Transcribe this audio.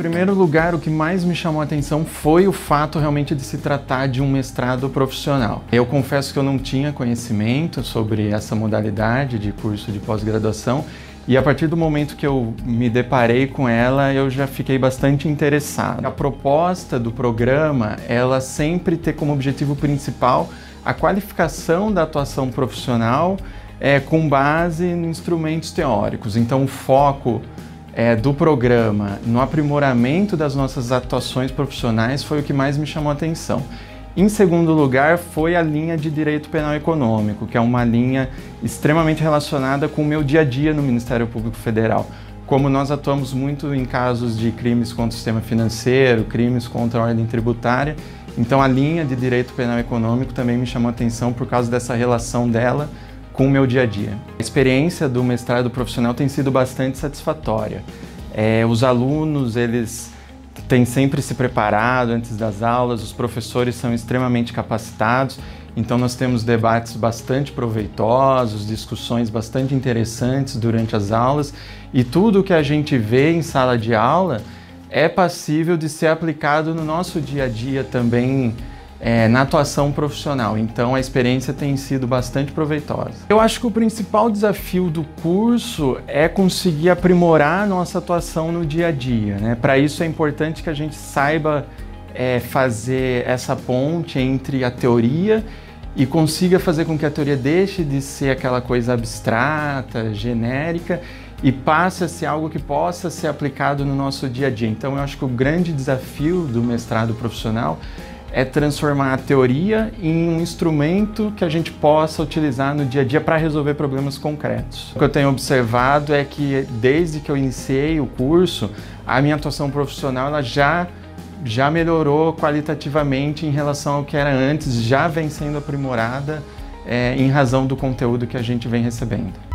primeiro lugar, o que mais me chamou a atenção foi o fato realmente de se tratar de um mestrado profissional. Eu confesso que eu não tinha conhecimento sobre essa modalidade de curso de pós-graduação e a partir do momento que eu me deparei com ela, eu já fiquei bastante interessado. A proposta do programa, ela sempre tem como objetivo principal a qualificação da atuação profissional é, com base em instrumentos teóricos. Então, o foco é, do programa no aprimoramento das nossas atuações profissionais foi o que mais me chamou a atenção. Em segundo lugar, foi a linha de direito penal econômico, que é uma linha extremamente relacionada com o meu dia a dia no Ministério Público Federal. Como nós atuamos muito em casos de crimes contra o sistema financeiro, crimes contra a ordem tributária, então a linha de direito penal econômico também me chamou a atenção por causa dessa relação dela com o meu dia a dia. A experiência do mestrado profissional tem sido bastante satisfatória. É, os alunos, eles têm sempre se preparado antes das aulas, os professores são extremamente capacitados, então nós temos debates bastante proveitosos, discussões bastante interessantes durante as aulas e tudo que a gente vê em sala de aula é passível de ser aplicado no nosso dia a dia também é, na atuação profissional. Então a experiência tem sido bastante proveitosa. Eu acho que o principal desafio do curso é conseguir aprimorar nossa atuação no dia a dia. Né? Para isso é importante que a gente saiba é, fazer essa ponte entre a teoria e consiga fazer com que a teoria deixe de ser aquela coisa abstrata, genérica e passe a ser algo que possa ser aplicado no nosso dia a dia. Então eu acho que o grande desafio do mestrado profissional é transformar a teoria em um instrumento que a gente possa utilizar no dia a dia para resolver problemas concretos. O que eu tenho observado é que desde que eu iniciei o curso, a minha atuação profissional ela já já melhorou qualitativamente em relação ao que era antes, já vem sendo aprimorada é, em razão do conteúdo que a gente vem recebendo.